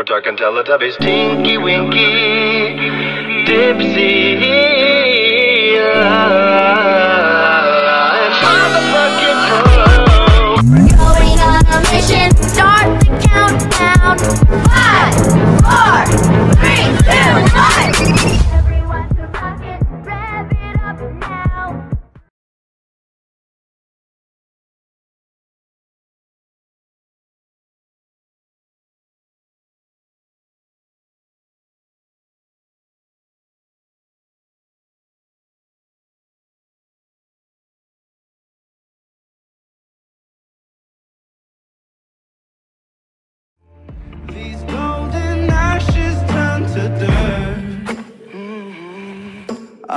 We're talking Teletubbies, Tinky Winky, Dipsy.